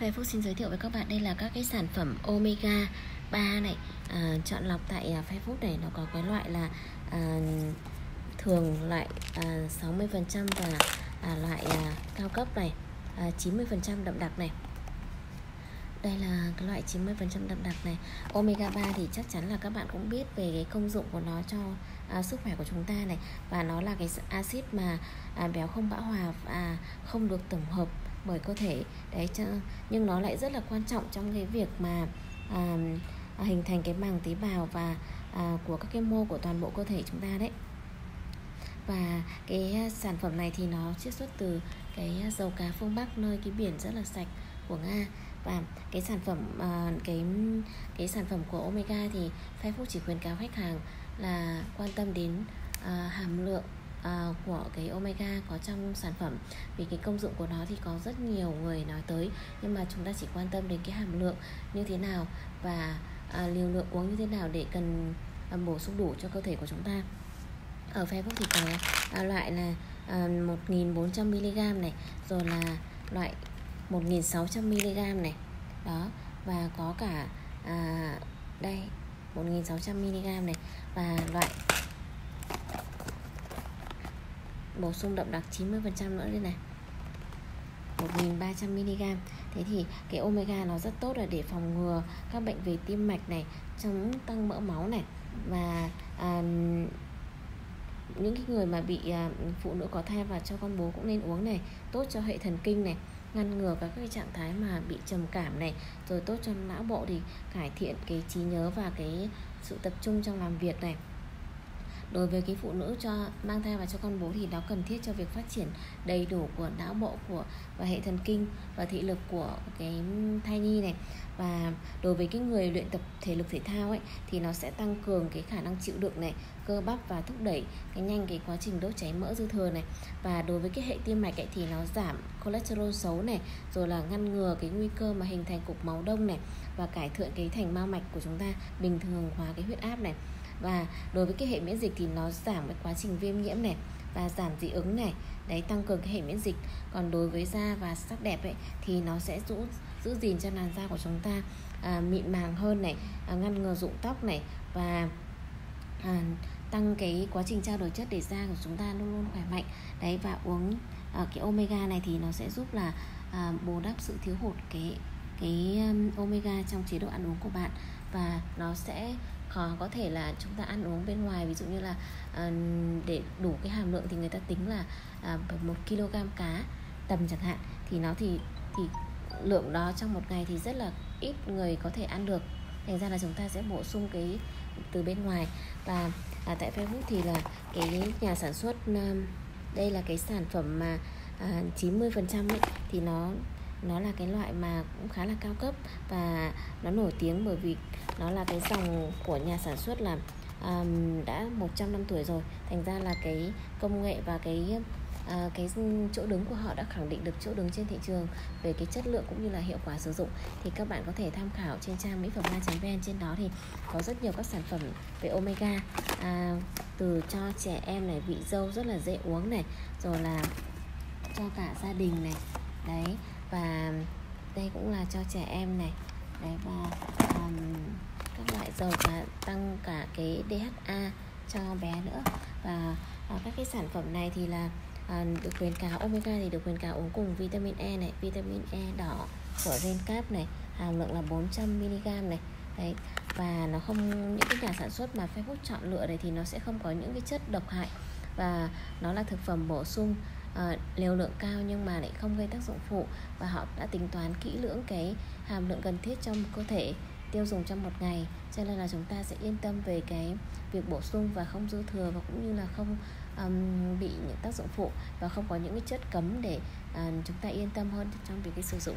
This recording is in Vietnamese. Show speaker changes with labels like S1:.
S1: Facebook xin giới thiệu với các bạn đây là các cái sản phẩm Omega 3 này. À, chọn lọc tại à, Facebook này nó có cái loại là à, thường loại à, 60% và à, loại à, cao cấp này à, 90% đậm đặc này. Đây là cái loại 90% đậm đặc này. Omega 3 thì chắc chắn là các bạn cũng biết về cái công dụng của nó cho à, sức khỏe của chúng ta này. Và nó là cái axit mà à, béo không bão hòa và không được tổng hợp bởi cơ thể. Đấy cho nhưng nó lại rất là quan trọng trong cái việc mà à, à, hình thành cái màng tế bào và à, của các cái mô của toàn bộ cơ thể chúng ta đấy. Và cái à, sản phẩm này thì nó chiết xuất từ cái à, dầu cá phương Bắc nơi cái biển rất là sạch của Nga. Và cái sản phẩm cái cái sản phẩm của Omega thì Facebook chỉ khuyến cáo khách hàng là quan tâm đến hàm lượng uh, của cái omega có trong sản phẩm. Vì cái công dụng của nó thì có rất nhiều người nói tới nhưng mà chúng ta chỉ quan tâm đến cái hàm lượng như thế nào và uh, liều lượng uống như thế nào để cần uh, bổ sung đủ cho cơ thể của chúng ta. Ở Facebook thì có uh, loại là uh, 1.400mg này rồi là loại 1.600mg này. Đó và có cả à, đây 1.600mg này và loại bổ sung đậm đặc 90% nữa đây này. 1300mg Thế thì cái omega nó rất tốt là để phòng ngừa các bệnh về tim mạch này Chống tăng mỡ máu này. Và à, những cái người mà bị à, phụ nữ có thai và cho con bú cũng nên uống này Tốt cho hệ thần kinh này ngăn ngừa các cái trạng thái mà bị trầm cảm này rồi tốt cho não bộ thì cải thiện cái trí nhớ và cái sự tập trung trong làm việc này đối với cái phụ nữ cho, mang thai và cho con bú thì nó cần thiết cho việc phát triển đầy đủ của não bộ của, và hệ thần kinh và thị lực của cái thai nhi này. Và đối với cái người luyện tập thể lực thể thao ấy, thì nó sẽ tăng cường cái khả năng chịu đựng này, cơ bắp và thúc đẩy cái nhanh cái quá trình đốt cháy mỡ dư thừa này. Và đối với cái hệ tim mạch ấy thì nó giảm cholesterol xấu này, rồi là ngăn ngừa cái nguy cơ mà hình thành cục máu đông này, và cải thiện cái thành mao mạch của chúng ta, bình thường hóa cái huyết áp này và đối với cái hệ miễn dịch thì nó giảm cái quá trình viêm nhiễm này và giảm dị ứng này đấy tăng cường cái hệ miễn dịch. Còn đối với da và sắc đẹp ấy thì nó sẽ giữ giữ gìn cho làn da của chúng ta à, mịn màng hơn này à, ngăn ngừa rụng tóc này và à, tăng cái quá trình trao đổi chất để da của chúng ta luôn luôn khỏe mạnh. Đấy và uống à, cái omega này thì nó sẽ giúp là à, bù đắp sự thiếu hụt cái cái um, omega trong chế độ ăn uống của bạn và nó sẽ có có thể là chúng ta ăn uống bên ngoài ví dụ như là ờ, để đủ cái hàm lượng thì người ta tính là à, một kg cá tầm chẳng hạn. Thì nó thì thì lượng đó trong một ngày thì rất là ít người có thể ăn được. Thành ra là chúng ta sẽ bổ sung cái từ bên ngoài. Và à, tại Facebook thì là cái nhà sản xuất đây là cái sản phẩm mà à, 90% ấy thì nó nó là cái loại mà cũng khá là cao cấp và nó nổi tiếng bởi vì nó là cái dòng của nhà sản xuất là um, đã 100 năm tuổi rồi. Thành ra là cái công nghệ và cái à, cái chỗ đứng của họ đã khẳng định được chỗ đứng trên thị trường về cái chất lượng cũng như là hiệu quả sử dụng. Thì các bạn có thể tham khảo trên trang mỹ phẩm vn. Trên đó thì có rất nhiều các sản phẩm về omega à, từ cho trẻ em này vị dâu rất là dễ uống này rồi là cho cả gia đình này. Đấy và đây cũng là cho trẻ em này. Đấy và um, các loại dầu và tăng cả cái DHA cho bé nữa. Và uh, các cái sản phẩm này thì là uh, được khuyến cáo omega thì được khuyến cáo uống cùng vitamin E này vitamin E đỏ của Zencap này hàm lượng là 400 mg này. Đấy và nó không những cái nhà sản xuất mà Facebook chọn lựa này thì nó sẽ không có những cái chất độc hại. Và nó là thực phẩm bổ sung uh, liều lượng cao nhưng mà lại không gây tác dụng phụ và họ đã tính toán kỹ lưỡng cái hàm lượng cần thiết trong cơ thể tiêu dùng trong một ngày. Cho nên là chúng ta sẽ yên tâm về cái việc bổ sung và không dư thừa và cũng như là không um, bị những tác dụng phụ và không có những cái chất cấm để uh, chúng ta yên tâm hơn trong việc cái sử dụng